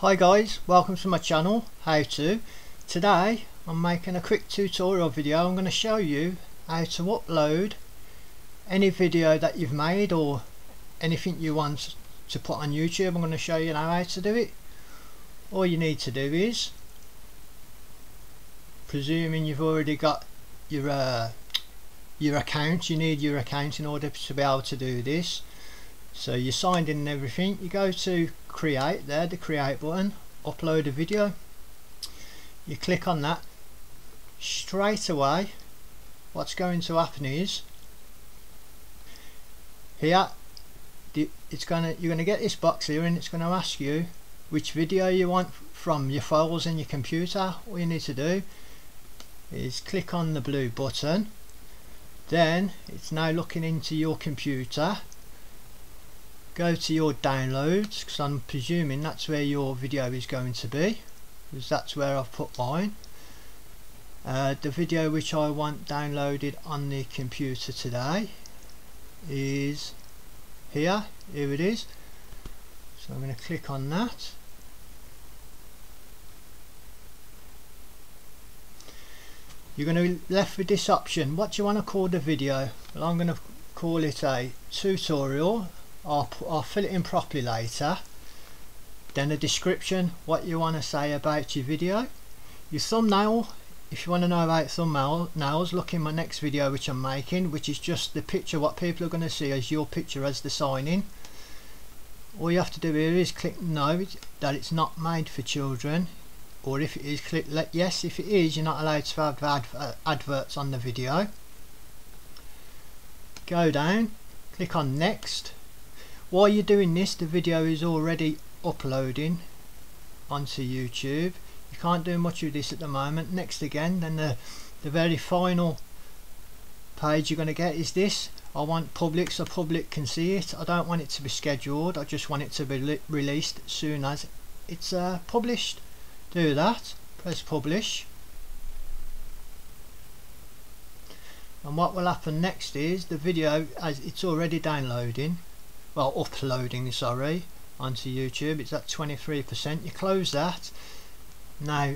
Hi guys, welcome to my channel, How To. Today I'm making a quick tutorial video. I'm going to show you how to upload any video that you've made or anything you want to put on YouTube. I'm going to show you now how to do it. All you need to do is, presuming you've already got your uh, your account, you need your account in order to be able to do this so you signed in and everything. You go to create there the create button upload a video. You click on that. Straight away what's going to happen is here it's gonna you're gonna get this box here and it's gonna ask you which video you want from your files in your computer. All you need to do is click on the blue button. Then it's now looking into your computer go to your downloads because I'm presuming that's where your video is going to be because that's where I've put mine. Uh, the video which I want downloaded on the computer today is here here it is. So I'm going to click on that. You're going to be left with this option. What do you want to call the video? Well I'm going to call it a tutorial I'll, I'll fill it in properly later. Then a description what you want to say about your video. Your thumbnail if you want to know about thumbnails look in my next video which I'm making which is just the picture what people are going to see as your picture as the sign in all you have to do here is click no that it's not made for children or if it is click let yes if it is you're not allowed to have adv uh, adverts on the video. Go down click on next while you're doing this the video is already uploading onto YouTube. You can't do much of this at the moment. Next again then the the very final page you're going to get is this. I want public so public can see it. I don't want it to be scheduled. I just want it to be released as soon as it's uh, published. Do that. Press publish. And what will happen next is the video as it's already downloading well uploading sorry onto YouTube. It's at 23% you close that. Now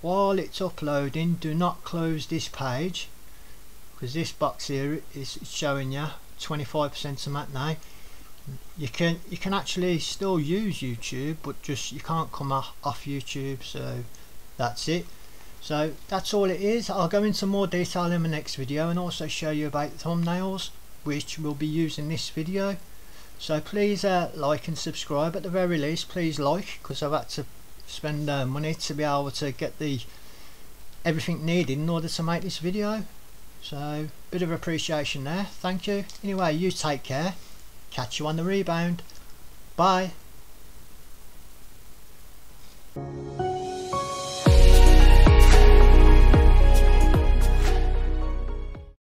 while it's uploading do not close this page because this box here is showing you 25% of that now. You can you can actually still use YouTube but just you can't come off, off YouTube so that's it. So that's all it is. I'll go into more detail in my next video and also show you about thumbnails which we'll be using this video so please uh, like and subscribe at the very least. Please like because I've had to spend uh, money to be able to get the everything needed in order to make this video. So bit of appreciation there. Thank you. Anyway you take care. Catch you on the rebound. Bye